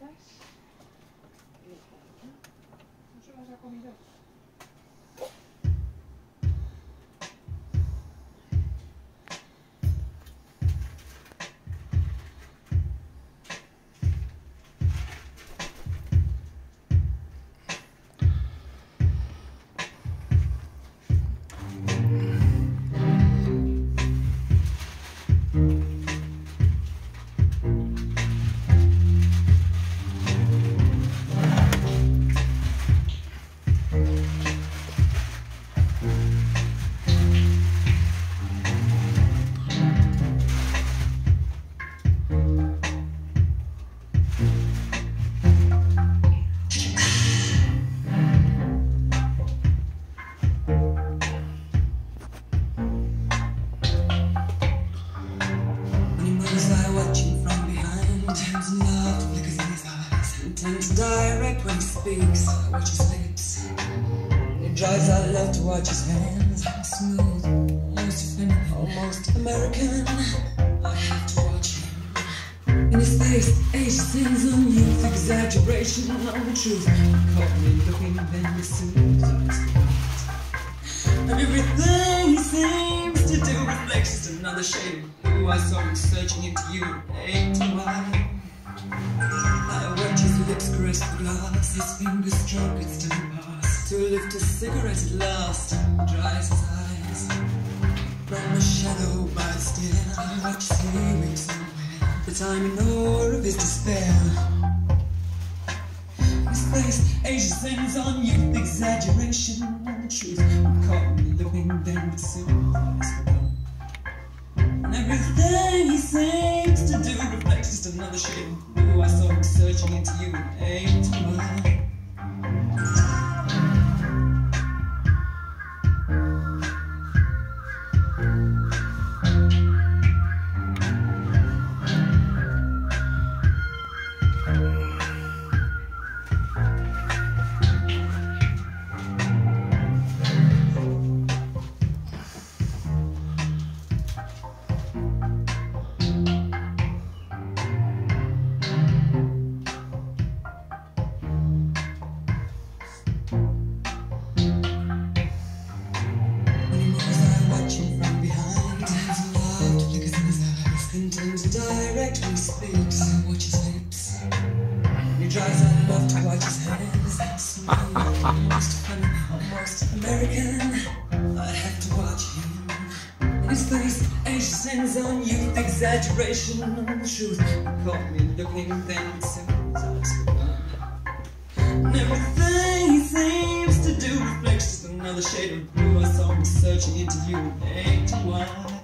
¿No se las ha comido? Speaks. Watch his lips. He drives, I love to watch his hands. Smooth, almost feminine, almost American. I have to watch him. In his face, age sings on youth, exaggeration on the truth. Caught me looking, then he soothes. Eyes for light. And everything he seems to do reflects another shade of who I saw him searching into you to why. His lips caress the glass, his fingers stroke its tiny past. To lift a cigarette at last, dries his eyes. From the shadow by the stair, I watch as he winks somewhere. The time in awe of his despair. His face, ages things on youth, exaggeration and truth. Caught me looking, then the soon eyes. And everything he seems to do reflects just another shade searching into you to mine. Funny, almost American. I have to watch him. His face, sings on youth, exaggeration on the truth. Caught me looking, soon his eyes. And everything he seems to do reflects just another shade of blue. I saw him searching into you, ain't why.